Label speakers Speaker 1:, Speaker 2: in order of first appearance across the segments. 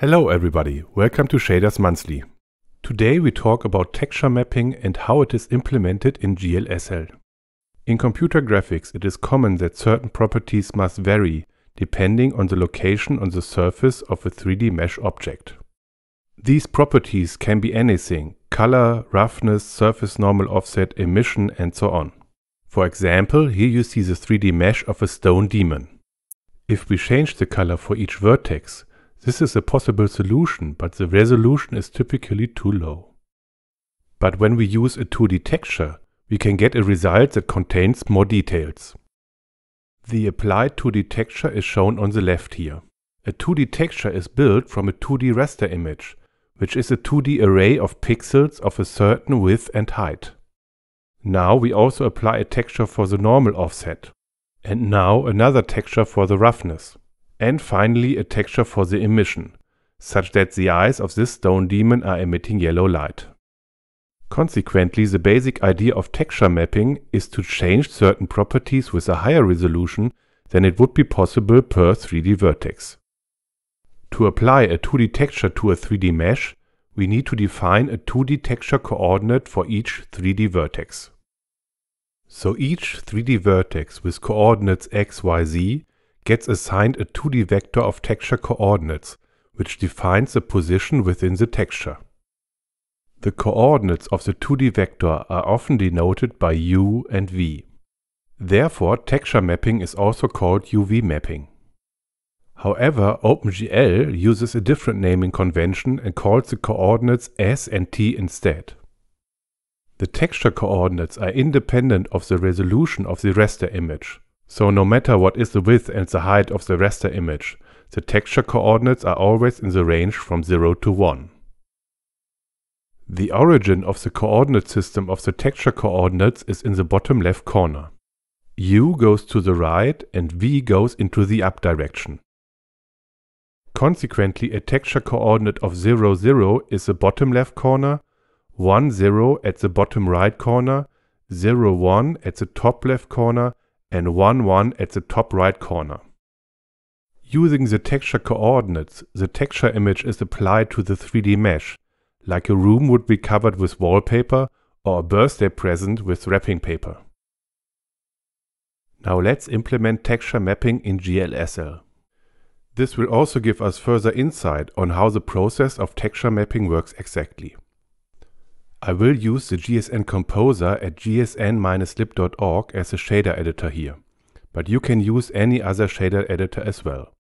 Speaker 1: Hello everybody, welcome to Shaders Monthly. Today we talk about texture mapping and how it is implemented in GLSL. In computer graphics it is common that certain properties must vary depending on the location on the surface of a 3D mesh object. These properties can be anything, color, roughness, surface normal offset, emission and so on. For example, here you see the 3D mesh of a stone demon. If we change the color for each vertex, this is a possible solution, but the resolution is typically too low. But when we use a 2D texture, we can get a result that contains more details. The applied 2D texture is shown on the left here. A 2D texture is built from a 2D raster image, which is a 2D array of pixels of a certain width and height. Now we also apply a texture for the normal offset. And now another texture for the roughness and finally a texture for the emission, such that the eyes of this stone demon are emitting yellow light. Consequently, the basic idea of texture mapping is to change certain properties with a higher resolution than it would be possible per 3D vertex. To apply a 2D texture to a 3D mesh, we need to define a 2D texture coordinate for each 3D vertex. So each 3D vertex with coordinates x, y, z gets assigned a 2D vector of texture coordinates, which defines the position within the texture. The coordinates of the 2D vector are often denoted by u and v. Therefore, texture mapping is also called UV mapping. However, OpenGL uses a different naming convention and calls the coordinates s and t instead. The texture coordinates are independent of the resolution of the raster image. So no matter what is the width and the height of the raster image, the texture coordinates are always in the range from 0 to 1. The origin of the coordinate system of the texture coordinates is in the bottom left corner. u goes to the right and v goes into the up direction. Consequently, a texture coordinate of 0, 0 is the bottom left corner, 1, 0 at the bottom right corner, 0, 1 at the top left corner, and 1, 1 at the top right corner. Using the texture coordinates, the texture image is applied to the 3D mesh, like a room would be covered with wallpaper or a birthday present with wrapping paper. Now let's implement texture mapping in GLSL. This will also give us further insight on how the process of texture mapping works exactly. I will use the GSN Composer at gsn-lib.org as a shader editor here, but you can use any other shader editor as well.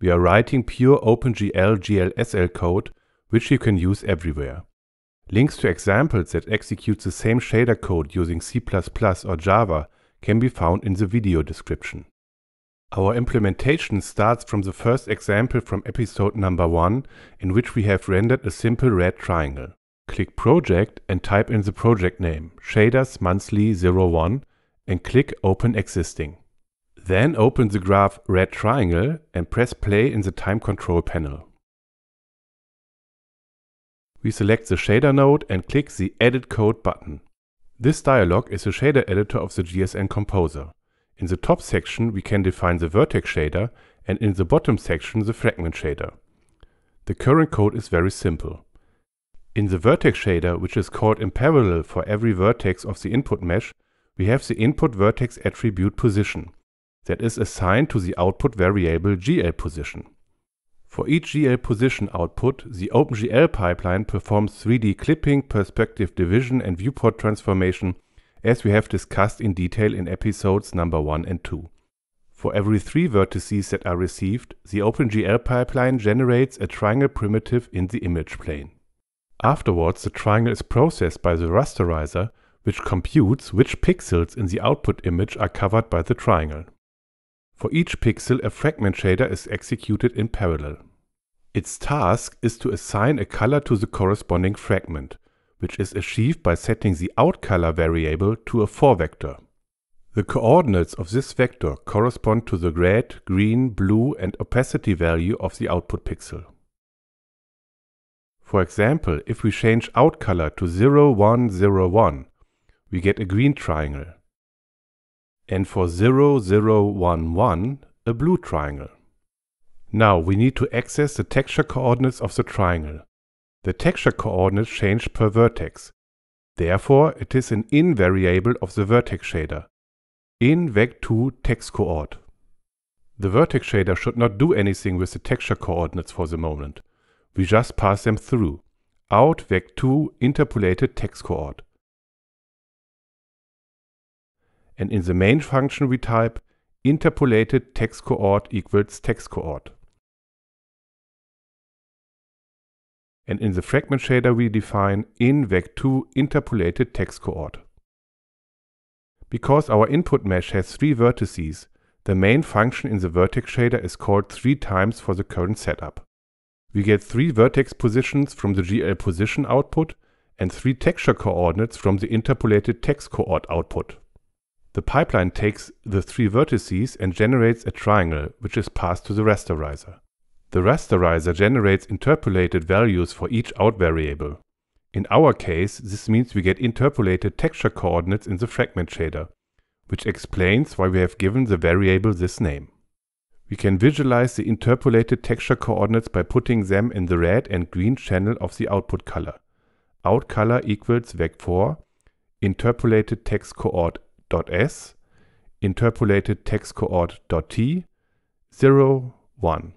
Speaker 1: We are writing pure OpenGL GLSL code, which you can use everywhere. Links to examples that execute the same shader code using C++ or Java can be found in the video description. Our implementation starts from the first example from episode number 1, in which we have rendered a simple red triangle. Click Project and type in the project name Shaders Monthly 01 and click Open Existing. Then open the graph Red Triangle and press play in the time control panel. We select the shader node and click the Edit Code button. This dialog is the shader editor of the GSN Composer. In the top section we can define the vertex shader and in the bottom section the fragment shader. The current code is very simple. In the vertex shader, which is called in parallel for every vertex of the input mesh, we have the input vertex attribute position that is assigned to the output variable GL position. For each GL position output, the OpenGL pipeline performs 3D clipping, perspective division and viewport transformation as we have discussed in detail in episodes number 1 and 2. For every three vertices that are received, the OpenGL pipeline generates a triangle primitive in the image plane. Afterwards, the triangle is processed by the rasterizer, which computes which pixels in the output image are covered by the triangle. For each pixel, a fragment shader is executed in parallel. Its task is to assign a color to the corresponding fragment, which is achieved by setting the outColor variable to a 4 vector. The coordinates of this vector correspond to the red, green, blue and opacity value of the output pixel. For example, if we change out color to 0101, we get a green triangle. And for 0011, a blue triangle. Now we need to access the texture coordinates of the triangle. The texture coordinates change per vertex. Therefore, it is an in variable of the vertex shader. In vec2 text coord. The vertex shader should not do anything with the texture coordinates for the moment. We just pass them through. Out vec2 interpolated text coord. And in the main function we type interpolated text coord equals text coord. And in the fragment shader we define in vec2 interpolated text coord. Because our input mesh has three vertices, the main function in the vertex shader is called three times for the current setup. We get three vertex positions from the GL position output and three texture coordinates from the interpolated text coord output. The pipeline takes the three vertices and generates a triangle, which is passed to the rasterizer. The rasterizer generates interpolated values for each out variable. In our case, this means we get interpolated texture coordinates in the fragment shader, which explains why we have given the variable this name. We can visualize the interpolated texture coordinates by putting them in the red and green channel of the output color. Out color equals vec4 interpolated text coord .s, interpolated text coord .t, 0, 1.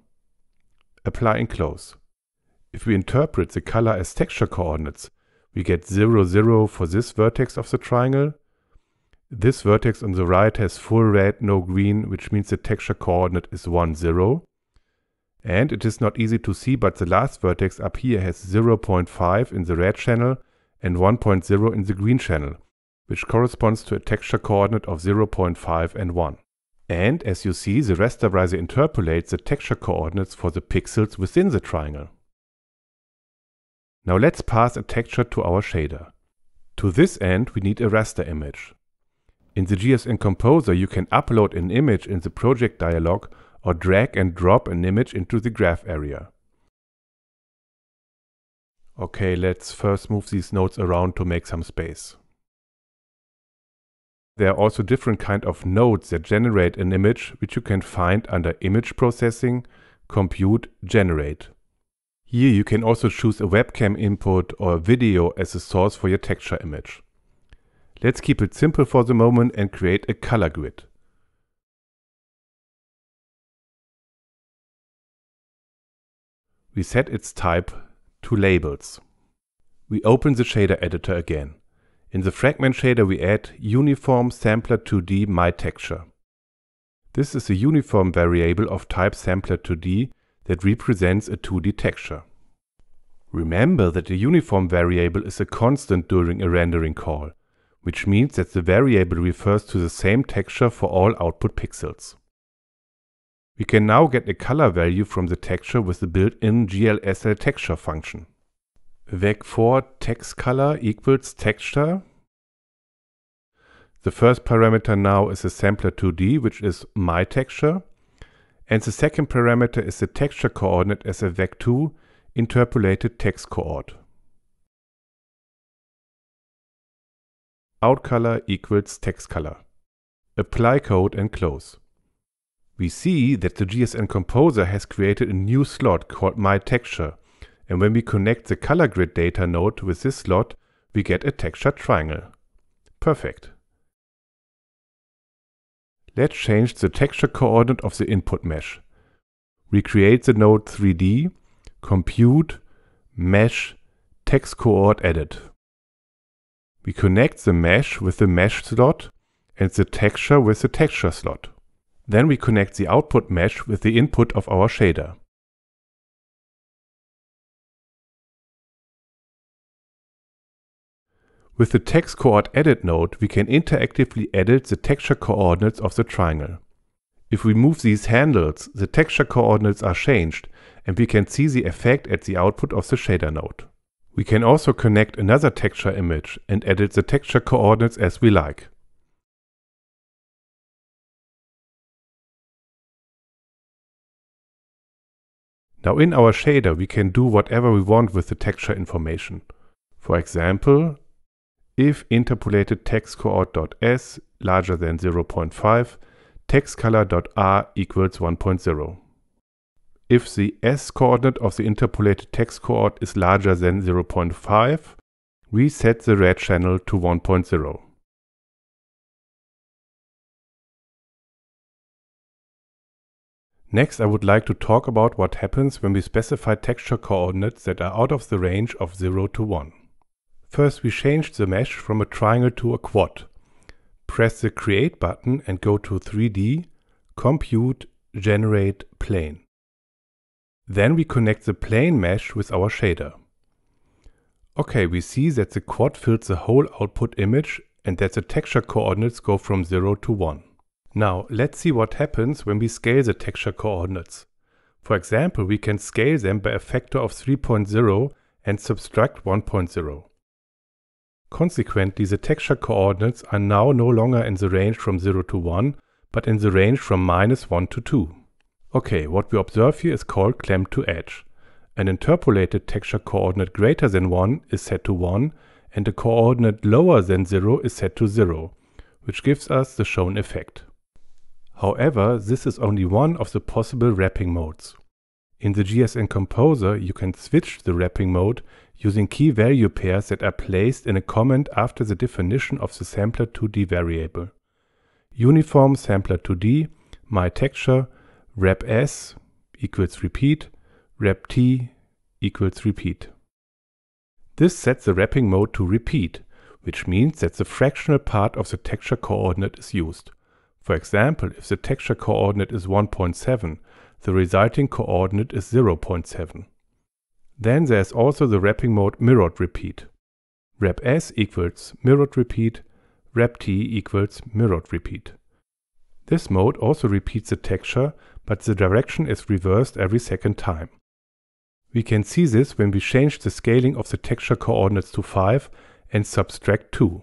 Speaker 1: Apply and close. If we interpret the color as texture coordinates, we get 0, 0 for this vertex of the triangle. This vertex on the right has full red, no green, which means the texture coordinate is 1, 0. And it is not easy to see, but the last vertex up here has 0.5 in the red channel and 1.0 in the green channel which corresponds to a texture coordinate of 0.5 and 1. And as you see, the rasterizer interpolates the texture coordinates for the pixels within the triangle. Now let's pass a texture to our shader. To this end, we need a raster image. In the GSN Composer, you can upload an image in the project dialog or drag and drop an image into the graph area. Okay, let's first move these nodes around to make some space. There are also different kind of nodes that generate an image, which you can find under Image Processing, Compute, Generate. Here you can also choose a webcam input or video as a source for your texture image. Let's keep it simple for the moment and create a color grid. We set its type to labels. We open the shader editor again. In the fragment shader we add uniform sampler2d myTexture. This is a uniform variable of type sampler2d that represents a 2D texture. Remember that the uniform variable is a constant during a rendering call, which means that the variable refers to the same texture for all output pixels. We can now get a color value from the texture with the built-in GLSL texture function vec4 text color equals texture. The first parameter now is a sampler2d, which is my texture. And the second parameter is the texture coordinate as a vec2 interpolated text coord. Out color equals text color. Apply code and close. We see that the GSN Composer has created a new slot called My Texture, and when we connect the color grid data node with this slot, we get a texture triangle. Perfect. Let's change the texture coordinate of the input mesh. We create the node 3D, compute, mesh, text coord edit. We connect the mesh with the mesh slot and the texture with the texture slot. Then we connect the output mesh with the input of our shader. With the text coord edit node, we can interactively edit the texture coordinates of the triangle. If we move these handles, the texture coordinates are changed and we can see the effect at the output of the shader node. We can also connect another texture image and edit the texture coordinates as we like. Now in our shader we can do whatever we want with the texture information. For example, if interpolated text larger than 0.5, text color.r equals 1.0. if the s coordinate of the interpolated text coord is larger than 0.5, we set the red channel to 1.0. Next, I would like to talk about what happens when we specify texture coordinates that are out of the range of 0 to 1. First, we change the mesh from a triangle to a quad. Press the Create button and go to 3D, Compute, Generate Plane. Then we connect the plane mesh with our shader. Okay, we see that the quad fills the whole output image and that the texture coordinates go from 0 to 1. Now, let's see what happens when we scale the texture coordinates. For example, we can scale them by a factor of 3.0 and subtract 1.0. Consequently, the texture coordinates are now no longer in the range from 0 to 1, but in the range from minus 1 to 2. Okay, what we observe here is called clamp to edge. An interpolated texture coordinate greater than 1 is set to 1 and a coordinate lower than 0 is set to 0, which gives us the shown effect. However, this is only one of the possible wrapping modes. In the GSN Composer, you can switch the wrapping mode using key value pairs that are placed in a comment after the definition of the sampler2d variable. Uniform sampler2d, my texture, rep s equals repeat, rep t equals repeat. This sets the wrapping mode to repeat, which means that the fractional part of the texture coordinate is used. For example, if the texture coordinate is 1.7, the resulting coordinate is 0.7. Then there is also the wrapping mode mirrored repeat. Rep s equals mirrored repeat, rep t equals mirrored repeat. This mode also repeats the texture but the direction is reversed every second time. We can see this when we change the scaling of the texture coordinates to 5 and subtract 2.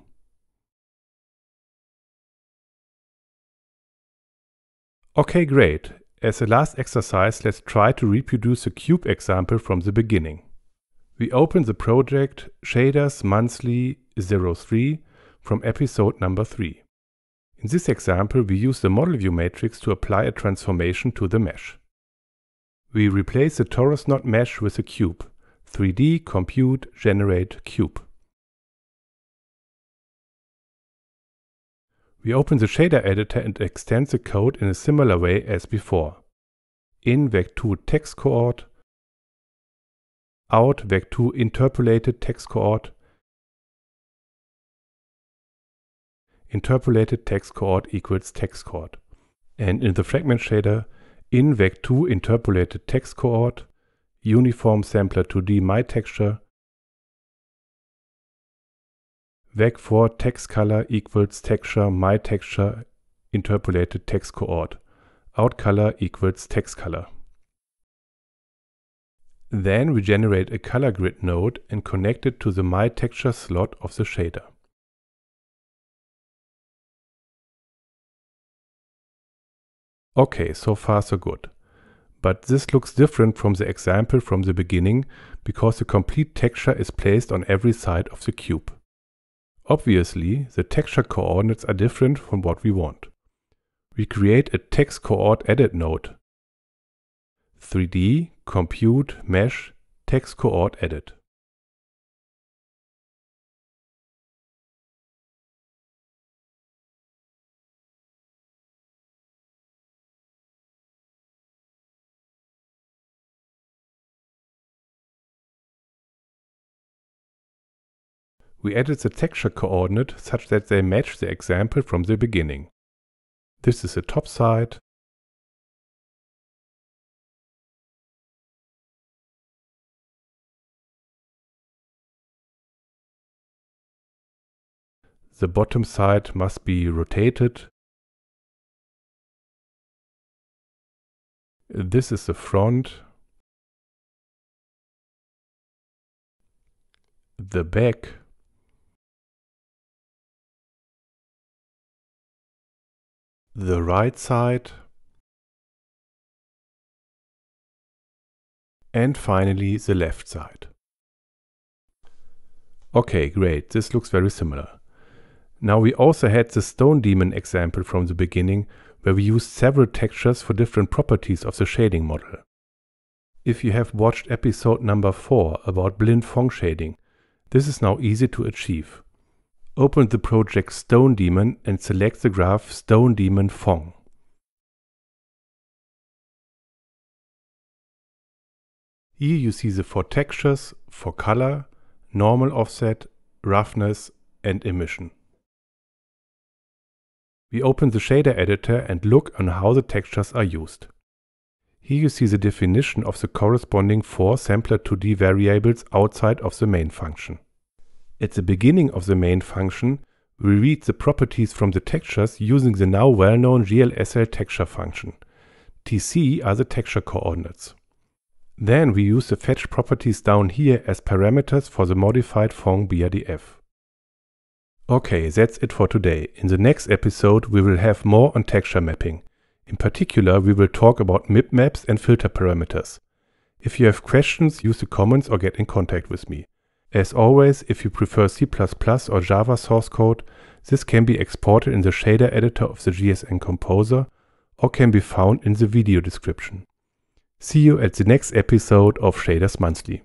Speaker 1: Okay, great. As a last exercise, let's try to reproduce the cube example from the beginning. We open the project Shaders Monthly 03 from episode number 3. In this example, we use the model view matrix to apply a transformation to the mesh. We replace the torus knot mesh with a cube. 3D, compute, generate, cube. We open the shader editor and extend the code in a similar way as before. In vec2 text out vec2 interpolated text interpolated text coord equals text coord. And in the fragment shader, in vec2 interpolated text coord, uniform sampler 2D my texture, vec4 text color equals texture my texture interpolated text coord, out color equals text color. Then we generate a color grid node and connect it to the my texture slot of the shader. Okay, so far so good. But this looks different from the example from the beginning because the complete texture is placed on every side of the cube. Obviously, the texture coordinates are different from what we want. We create a text coord edit node. 3D, compute, mesh, text coord edit. We added the texture coordinate such that they match the example from the beginning. This is the top side, the bottom side must be rotated. This is the front. The back. The right side, and finally the left side. Okay, great, this looks very similar. Now we also had the stone demon example from the beginning where we used several textures for different properties of the shading model. If you have watched episode number 4 about Blinn-Phong shading, this is now easy to achieve. Open the project Stone Demon and select the graph Stone Demon Phong. Here you see the four textures for color, normal offset, roughness and emission. We open the shader editor and look on how the textures are used. Here you see the definition of the corresponding four sampler2D variables outside of the main function. At the beginning of the main function, we read the properties from the textures using the now well-known GLSL texture function. Tc are the texture coordinates. Then we use the fetch properties down here as parameters for the modified Phong BRDF. Okay, that's it for today. In the next episode we will have more on texture mapping. In particular, we will talk about MIP maps and filter parameters. If you have questions, use the comments or get in contact with me. As always, if you prefer C++ or Java source code, this can be exported in the shader editor of the GSN Composer or can be found in the video description. See you at the next episode of Shaders Monthly.